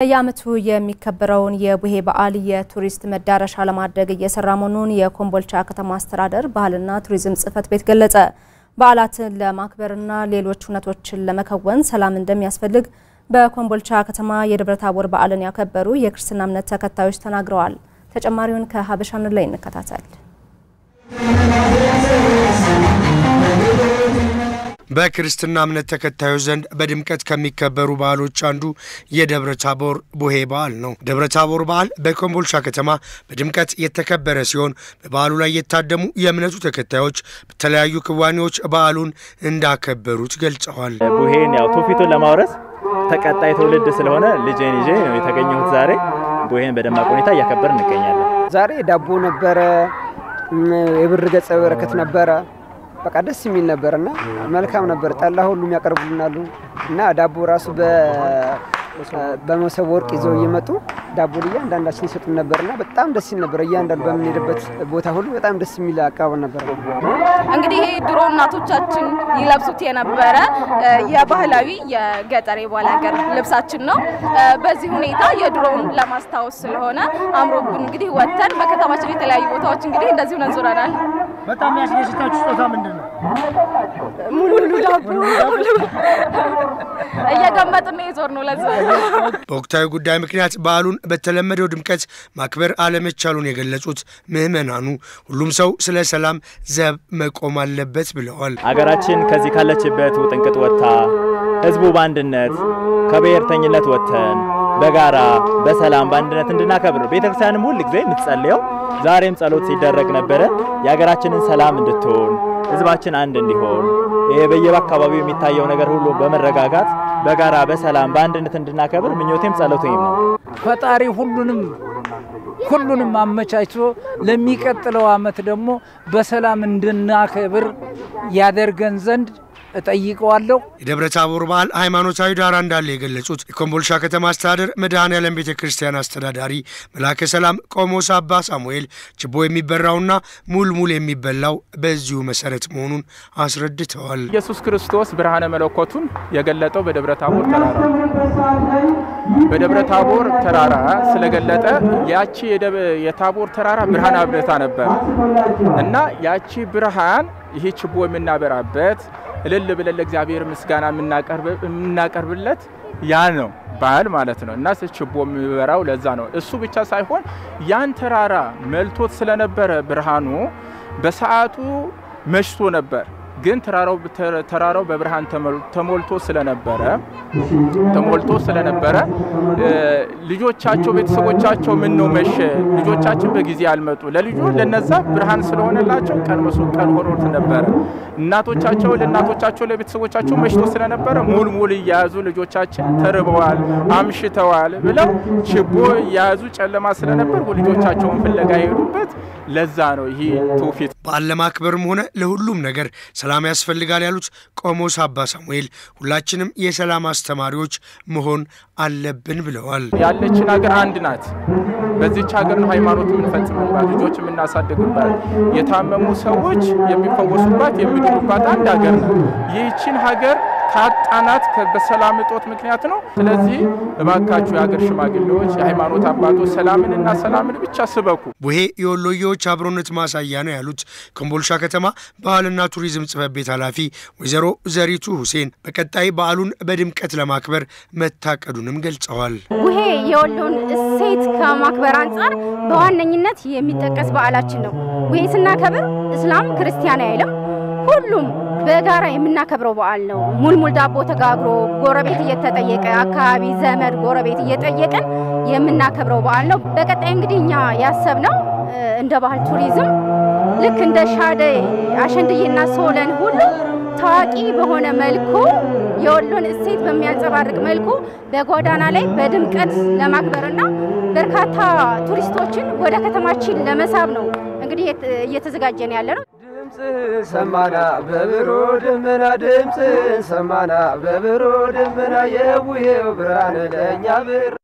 በየዓመቱ የሚከበረውን የቡሄ በዓል የቱሪስት መዳረሻ ለማድረግ እየሰራ መሆኑን የኮምቦልቻ ከተማ አስተዳደር ባህልና ቱሪዝም ጽሕፈት ቤት ገለጸ። በዓላትን ለማክበርና ሌሎች ሁነቶችን ለመከወን ሰላም እንደሚያስፈልግ በኮምቦልቻ ከተማ የደብረ ታቦር በዓልን ያከበሩ የክርስትና እምነት ተከታዮች ተናግረዋል። ተጨማሪውን ከሀበሻን ላይ እንከታተል። በክርስትና እምነት ተከታዮች ዘንድ በድምቀት ከሚከበሩ በዓሎች አንዱ የደብረ ታቦር ቡሄ በዓል ነው። ደብረ ታቦር በዓል በኮምቦልቻ ከተማ በድምቀት የተከበረ ሲሆን በበዓሉ ላይ የታደሙ የእምነቱ ተከታዮች በተለያዩ ክዋኔዎች በዓሉን እንዳከበሩት ገልጸዋል። ቡሄን ያው ትውፊቱን ለማውረስ ተቀጣይ ትውልድ ስለሆነ ልጄን ይዤ ነው የተገኘሁት። ዛሬ ቡሄን በደማቅ ሁኔታ እያከበር እንገኛለን። ዛሬ ዳቦ ነበረ፣ የብር ገጸ በረከት ነበረ። በቃ ደስ የሚል ነበር እና መልካም ነበር። ጠላ ሁሉም ያቀርቡልናሉ እና ዳቦ ራሱ በመሶበ ወርቅ ይዘው እየመጡ ዳቦ እያንዳንዳችን ይሰጡን ነበር እና በጣም ደስ ይል ነበር። እያንዳንዱ በምንሄድበት ቦታ ሁሉ በጣም ደስ የሚል አቀባበል ነበር። እንግዲህ ይሄ ድሮ እናቶቻችን ይለብሱት የነበረ የባህላዊ የገጠር የባህል ሀገር ልብሳችን ነው። በዚህ ሁኔታ የድሮውን ለማስታወስ ስለሆነ አምሮብን እንግዲህ ወጥተን በከተማችን የተለያዩ ቦታዎች እንግዲህ እንደዚህ ሆነን ዞረናል። በጣም ያስደስታችሁ ስጦታ ምንድን ነው? ሙሉ ዳቦ እየገመጥን ነው የዞርነው። ለዛ በወቅታዊ ጉዳይ ምክንያት በዓሉን በተለመደው ድምቀት ማክበር አለመቻሉን የገለጹት ምዕመናኑ ሁሉም ሰው ስለ ሰላም ዘብ መቆም አለበት ብለዋል። አገራችን ከዚህ ካለችበት ውጥንቅጥ ወጥታ ህዝቡ በአንድነት ከብሔርተኝነት ወጥተን በጋራ በሰላም በአንድነት እንድናከብር ቤተክርስቲያንም ሁል ጊዜ የምትጸልየው ዛሬም ጸሎት ሲደረግ ነበረ። የሀገራችንን ሰላም እንድትሆን ህዝባችን አንድ እንዲሆን ይሄ በየአካባቢው የሚታየው ነገር ሁሉ በመረጋጋት በጋራ በሰላም በአንድነት እንድናከብር ምኞቴም ጸሎቴም ነው። ፈጣሪ ሁሉንም ሁሉንም አመቻችቶ ለሚቀጥለው ዓመት ደግሞ በሰላም እንድናከብር ያደርገን ዘንድ እጠይቀዋለሁ። የደብረ ታቦር በዓል ሃይማኖታዊ ዳራ እንዳለ የገለጹት የኮምቦልቻ ከተማ አስተዳደር መድኃኔ ዓለም ቤተ ክርስቲያን አስተዳዳሪ መላከ ሰላም ቆሞስ አባ ሳሙኤል ችቦ የሚበራውና ሙልሙል የሚበላው በዚሁ መሰረት መሆኑን አስረድተዋል። ኢየሱስ ክርስቶስ ብርሃነ መለኮቱን የገለጠው በደብረ ታቦር ተራራ በደብረ ታቦር ተራራ ስለገለጠ ያቺ የታቦር ተራራ ብርሃን አብርታ ነበር እና ያቺ ብርሃን ይህ ችቦ የምናበራበት እልል ብለን ለእግዚአብሔር ምስጋና የምናቀርብለት ያ ነው በዓል ማለት ነው። እና ችቦ የሚበራው ለዛ ነው። እሱ ብቻ ሳይሆን ያን ተራራ መልቶት ስለነበረ ብርሃኑ በሰዓቱ መሽቶ ነበር። ግን ተራራው በብርሃን ተሞልቶ ስለነበረ ተሞልቶ ስለነበረ ልጆቻቸው ቤተሰቦቻቸው ምን ነው መሸ፣ ልጆቻችን በጊዜ አልመጡ፣ ለልጆ ለነዛ ብርሃን ስለሆነላቸው ቀን መሶ ቀን ሆኖት ነበረ። እናቶቻቸው ለእናቶቻቸው ለቤተሰቦቻቸው መሽቶ ስለነበረ ሙል ሙል እያያዙ ልጆቻችን ተርበዋል፣ አምሽተዋል ብለው ችቦ እያያዙ ጨለማ ስለነበር ልጆቻቸውን ፍለጋ የሄዱበት ለዛ ነው ይህ ትውፊት። በዓል ለማክበርም ሆነ ለሁሉም ነገር ሰላም ያስፈልጋል ያሉት ቆሞስ አባ ሳሙኤል ሁላችንም የሰላም አስተማሪዎች መሆን አለብን ብለዋል። ያለችን ሀገር አንድ ናት። በዚች ሀገር ነው ሃይማኖት የምንፈጽምባት፣ ልጆች የምናሳድግባት፣ የታመሙ ሰዎች የሚፈወሱባት፣ የሚድኑባት አንድ ሀገር ናት። ይህችን ሀገር ካጣናት በሰላም እጦት ምክንያት ነው። ስለዚህ እባካችሁ የሀገር ሽማግሌዎች፣ የሃይማኖት አባቶች ሰላምንና ሰላምን ብቻ ስበኩ። ቡሄ የወሎዬዎች አብሮነት ማሳያ ነው ያሉት ኮምቦልቻ ከተማ ባህልና ቱሪዝም ጽሕፈት ቤት ኃላፊ ወይዘሮ ዘሪቱ ሁሴን በቀጣይ በዓሉን በድምቀት ለማክበር መታቀዱንም ገልጸዋል። ቡሄ የወሎን እሴት ከማክበር አንጻር በዋነኝነት የሚጠቀስ በዓላችን ነው። ቡሄ ስናከብር እስላም ክርስቲያን አይልም፣ ሁሉም በጋራ የምናከብረው በዓል ነው። ሙልሙል ዳቦ ተጋግሮ ጎረቤት እየተጠየቀ አካባቢ ዘመድ ጎረቤት እየጠየቀን የምናከብረው በዓል ነው። በቀጣይ እንግዲህ እኛ ያሰብነው እንደ ባህል ቱሪዝም ልክ እንደ ሻደይ አሸንድዬና ሶለን ሁሉ ታዋቂ በሆነ መልኩ የወሎን እሴት በሚያንጸባርቅ መልኩ በጎዳና ላይ በድምቀት ለማክበርና በርካታ ቱሪስቶችን ወደ ከተማችን ለመሳብ ነው እንግዲህ እየተዘጋጀን ያለ ነው። ድምፅህን ሰማና በብሮ ደመና ድምፅህን ሰማና በብሮ ደመና የቡሄው ብርሃን ለእኛ ብራ